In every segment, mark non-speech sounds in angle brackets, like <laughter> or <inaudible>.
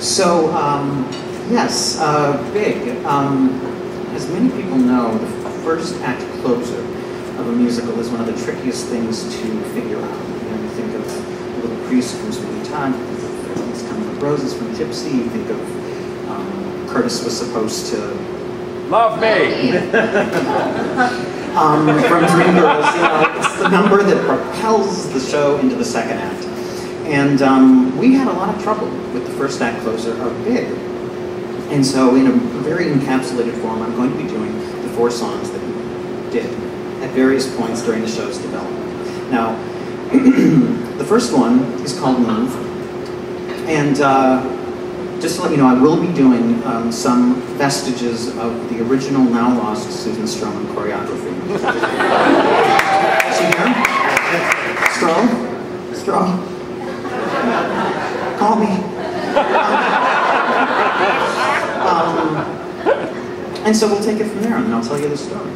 So, um, yes, uh, big. Um, as many people know, the first act closer of a musical is one of the trickiest things to figure out. You know, you think of Little Priest from Sweeney Todd, you think of He's Coming with Roses from Gypsy, you think of um, Curtis was supposed to Love me! <laughs> um, from Dreamgirls. You know, it's the number that propels the show into the second act. And um, we had a lot of trouble with the first act closer of Big. And so, in a very encapsulated form, I'm going to be doing the four songs that we did at various points during the show's development. Now, <clears throat> the first one is called Move. And uh, just to let you know, I will be doing um, some vestiges of the original, now lost Susan Stroman choreography. <laughs> Is she here? Stro? Stro? Call me. Um, and so we'll take it from there, and I'll tell you the story.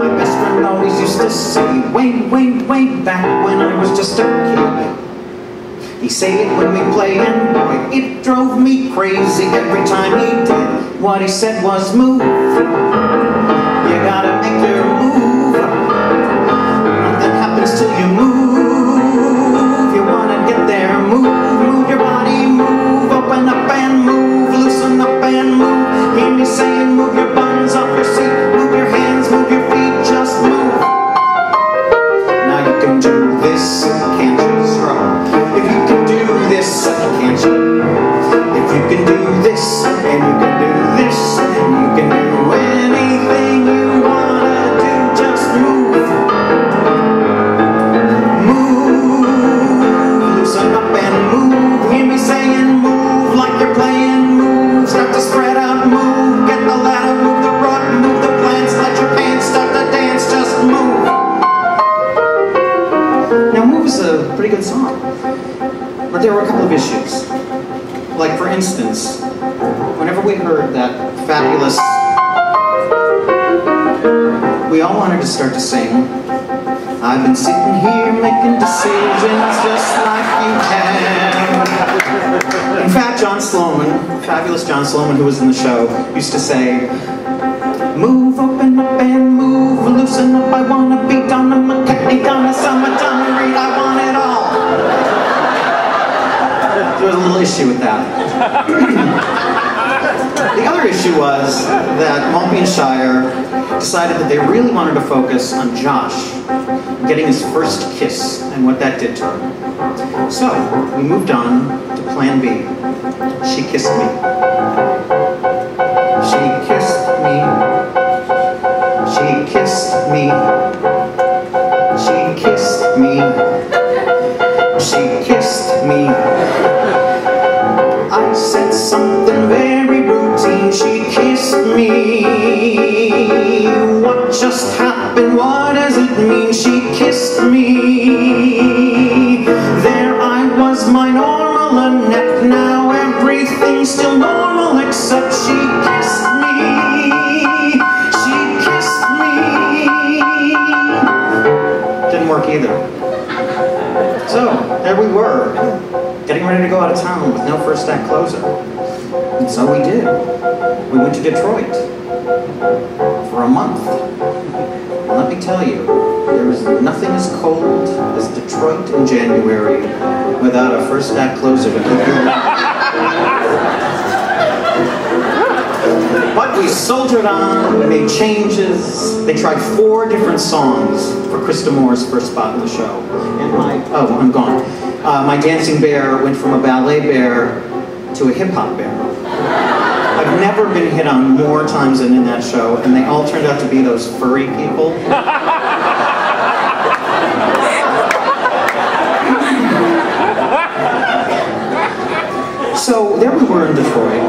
My best friend always used to say, way, way, way back when I was just a kid. He say it when we play, and boy, it drove me crazy every time he did. What he said was, move. You gotta make your move. Nothing happens till you move. Like, for instance, whenever we heard that fabulous, we all wanted to start to sing. I've been sitting here making decisions just like you can. In fact, John Sloman, fabulous John Sloman, who was in the show, used to say, Move, open up and move, loosen up, I wanna be Donna McKechnie, Little issue with that. the other issue was that Maltby and Shire decided that they really wanted to focus on Josh getting his first kiss and what that did to him. So, we moved on to Plan B. She kissed me. She kissed me. Me. What just happened? What does it mean? She kissed me. There I was, my normal Annette. Now everything's still normal except she kissed me. She kissed me. Didn't work either. So, there we were, getting ready to go out of town with no first act closer. And so we did. We went to Detroit for a month. <laughs> And let me tell you, there is nothing as cold as Detroit in January without a first act closer to <laughs> But we soldiered on, we made changes. They tried four different songs for Crista Moore's first spot in the show. And my, oh, I'm gone. Uh, my dancing bear went from a ballet bear to a hip hop band. I've never been hit on more times than in that show, and they all turned out to be those furry people. So there we were in Detroit.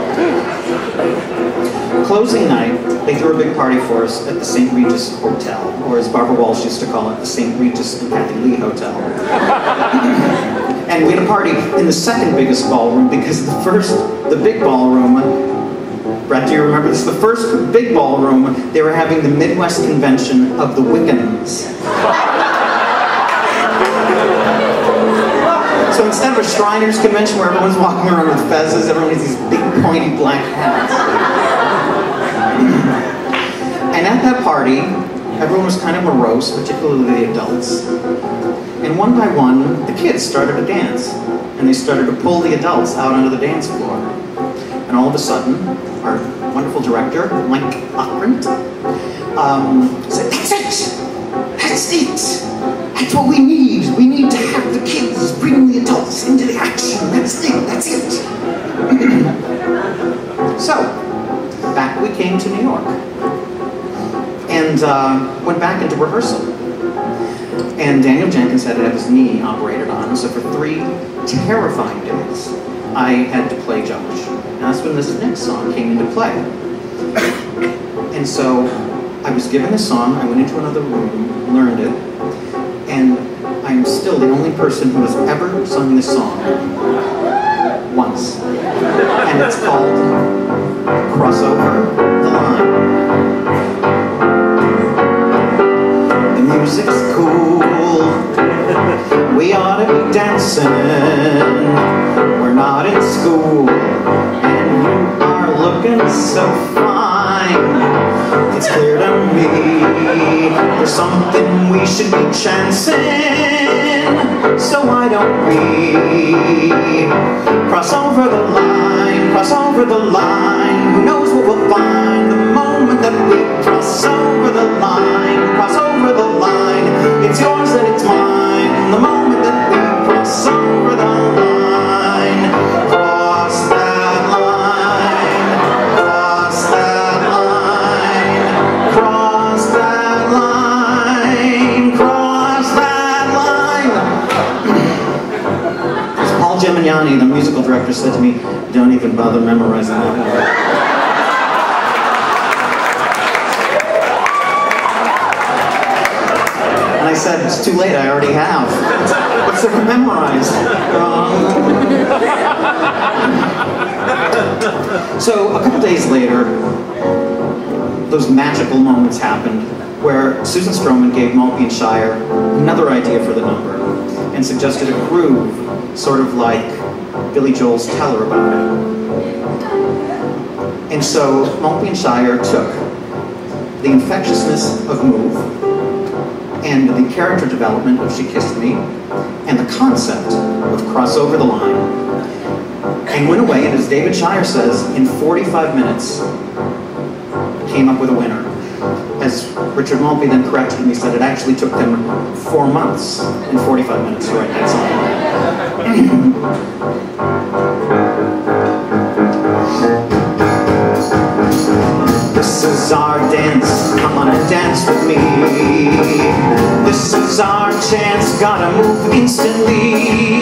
Closing night, they threw a big party for us at the St. Regis Hotel, or as Barbara Walsh used to call it, the St. Regis and Kathie Lee Hotel. And we had a party in the second biggest ballroom because the first, the big ballroom, Brett, do you remember this? The first big ballroom, they were having the Midwest convention of the Wiccans. So instead of a Shriners convention where everyone's walking around with fezzes, everyone has these big pointy black hats. and at that party, everyone was kind of morose, particularly the adults. And one by one, the kids started to dance. And they started to pull the adults out onto the dance floor. And all of a sudden, our wonderful director, Mike Ockrent, um, said, That's it! That's it! That's what we need. We need to have the kids bring the adults into the action. That's it. That's it. <laughs> so, back we came to New York and uh, went back into rehearsal. And Daniel Jenkins had to have his knee operated on, so for three terrifying days, I had to play Josh. And that's when this next song came into play. And so I was given a song, I went into another room, learned it, and I'm still the only person who has ever sung this song once. And it's called Crossover the Line. Music's cool. <laughs> We ought to be dancing. We're not in school. And you are looking so fine. It's clear to me there's something we should be chancing. So why don't we cross over the line, cross over the line? Gemignani, the musical director, said to me, "Don't even bother memorizing that word." And I said, it's too late, I already have. <laughs> What's there to memorize? Um, so a couple days later, those magical moments happened where Susan Stroman gave Maltby and Shire another idea for the number and suggested a groove, sort of like Billy Joel's Tell Her About It. And so Maltby and Shire took the infectiousness of Move and the character development of She Kissed Me and the concept of Cross Over the Line and went away and as David Shire says, in 45 minutes came up with a winner. As Richard Maltby then corrected me, said it actually took them four months and 45 minutes to write that song. This is our dance, come on and dance with me. This is our chance, gotta move instantly.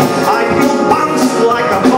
I feel bounced like a